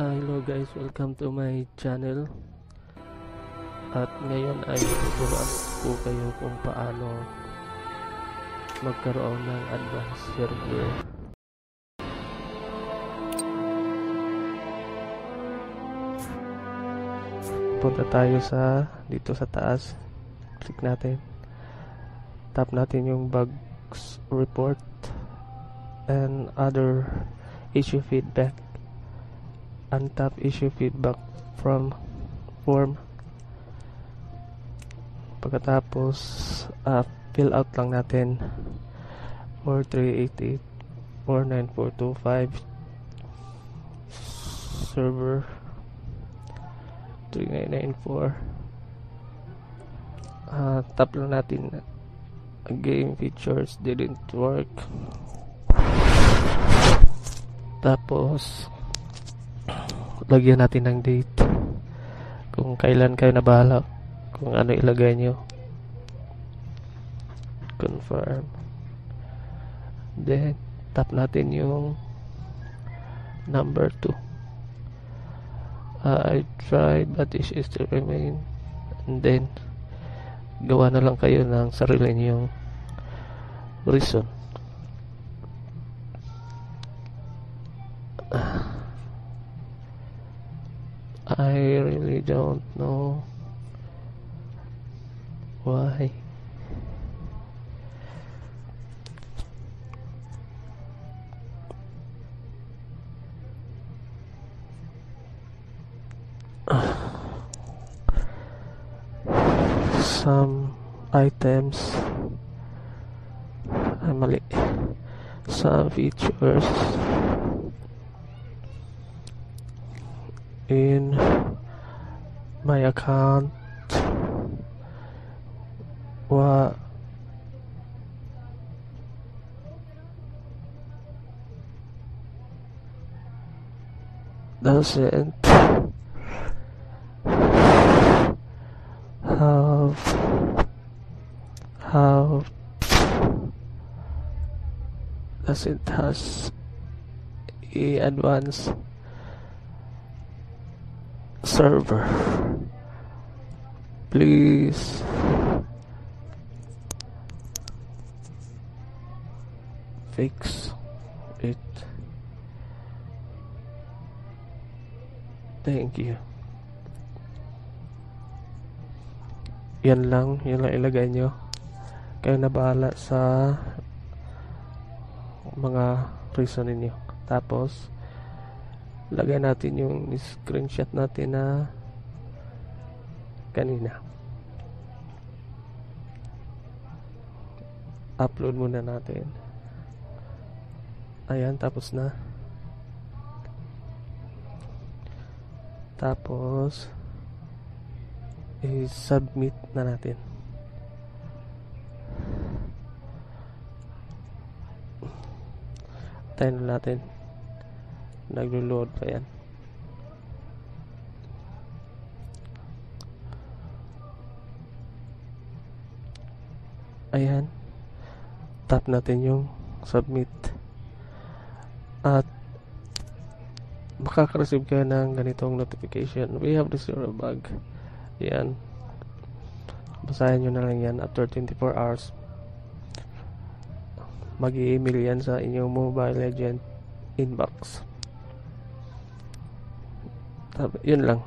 Hello guys, welcome to my channel. At ngayon ay tuturuan ko kayo kung paano magkaroon ng advanced server. Punta tayo sa dito sa taas. Click natin. Tap natin yung bugs report and other issue feedback untap issue feedback from form. Pagkatapos uh, fill out lang natin. 4388 49425 server 3994 uh, tap lang natin. Game features didn't work. Tapos lagyan natin ng date. Kung kailan kayo na bahala kung ano ilagay nyo. Confirm. Then tap natin yung number 2 uh, I tried but it still remain. And then gawa na lang kayo ng sarili niyong reason I really don't know why. Some items ay mali some features in my account. What? Doesn't have have doesn't has a advanced server. Please. Fix it. Thank you. Yan lang yun lang ilagay nyo. Kayo na bahala sa mga reason ninyo. Tapos lagay natin yung screenshot natin na kanina. Upload muna natin. Ayan tapos na. Tapos i-submit na natin. Tayo na natin naglo-load pa yan ayan. Tap natin yung submit. At makaka-receive ka ng ganitong notification. We have received a bug. Yan basahin nyo na lang yan after 24 hours. Mag email yan sa inyong mobile legend inbox yun lang